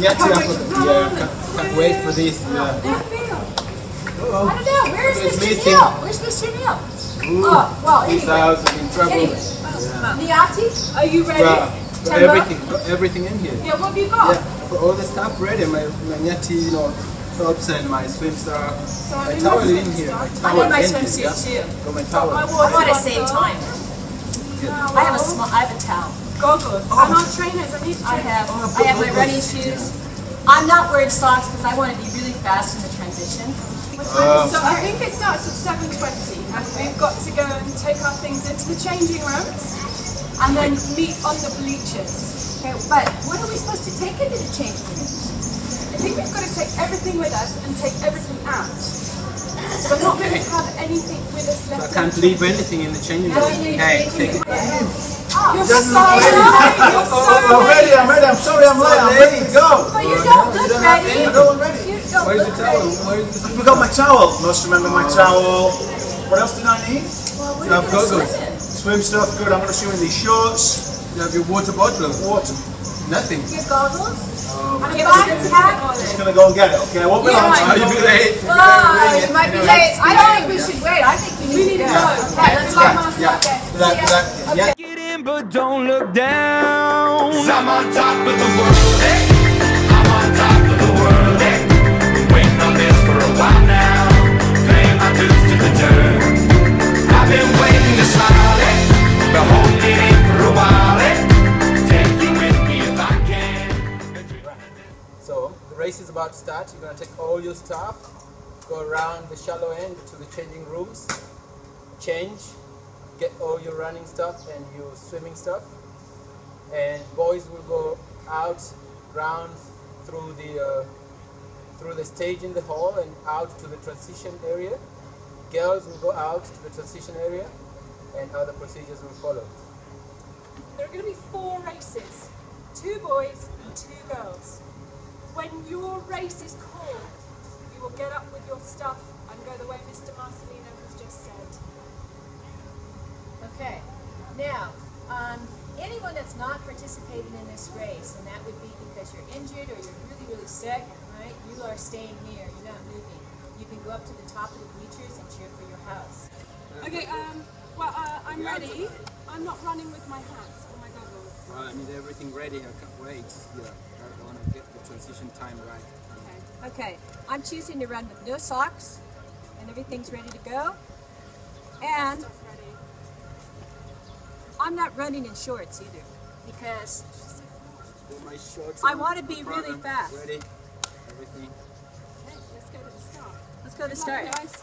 Nyati hapo. Yeah, can't, can't wait for this. Uh, yeah. I don't know. Where's It's Mr. missing. Neil? Where's Mr. Neil? Oh, well, This anyway. house is in trouble. Anyway. Nyati, are you ready? Got, got everything, got everything in here. Yeah, what have you got? Yeah, got all the stuff ready. My, my Nyati, you know, tops and my swim stuff. So My I'm towel in in here. My swim towel I need my in here, swimsuit too. Got my towel. Oh, I want to save time. Oh, I have a small, I have a towel. Goggles. I'm on trainers. I need to I have, I have my running shoes. I'm not wearing socks because I want to be really fast in the transition. Um, So I think it starts at 7.20 and we've got to go and take our things into the changing rooms and then meet on the bleachers. Okay, but what are we supposed to take into the changing rooms? I think we've got to take everything with us and take everything out. So we're not going to have anything with us I can't leave anything in the changing room. Hey, take it. You're so right. You're so I'm ready, I'm ready, I'm sorry, I'm late, I'm ready to go. But you don't look ready. I know I'm ready. You don't Where's look the towel? Where's I forgot my towel. Must remember my towel. What else did I need? You have goggles. Swim stuff, good. I'm going to swim in these shorts. You have your water bottle. Water. Nothing. Your goggles? Um, and Your a to backpack? put on Just going to go and get it, okay? I won't be long. Are you late? Oh, you might be late. I don't think we should wait. I think we need to go. Okay, let's go. Yeah. That, that, yeah. Get in, but don't look down. i I'm on top of the world. Hey. I'm on top of the world. Hey. Been waiting on this for a while now. Paying my dues to the dirt. I've been waiting to smile. Hey. Been holding it in for a while. Hey. Take you with me if I can. So the race is about to start. You're gonna take all your stuff, go around the shallow end to the changing rooms, change, get all your running stuff and your swimming stuff, and boys will go out, round through the uh, through the stage in the hall and out to the transition area. Girls will go out to the transition area, and other procedures will follow. There are going to be four races. Two boys and two girls. When your race is called, you will get up with your stuff and go the way Mr. Marcelino has just said. Okay. Now, um, anyone that's not participating in this race, and that would be because you're injured or you're really, really sick, right? You are staying here. You're not moving. You can go up to the top of the bleachers and cheer for your house. Okay, um, well, uh, I'm ready. I'm not running with my hats or my goggles. Well, I need everything ready. I can't wait. Yeah, I want to get the transition time right. Okay, Okay, I'm choosing to run with no socks, and everything's ready to go. And Stuff ready. I'm not running in shorts either, because my shorts I wanna be really fast. Ready. Everything. Okay, let's go to the start. let's go to Good start.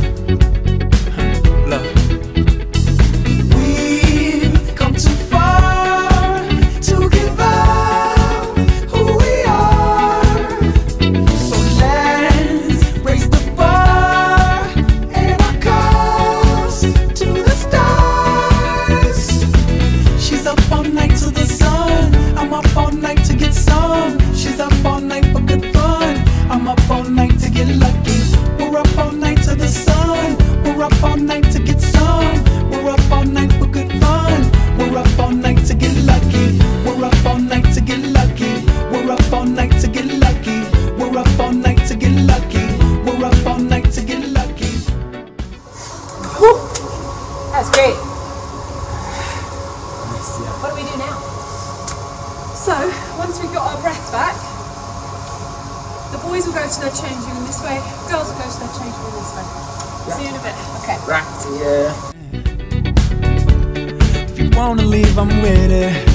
What do we do now? So, once we've got our breath back, the boys will go to their changing room this way, girls will go to their changing room this way. See you in a bit. Okay. Right. Yeah. If you wanna leave, I'm with it.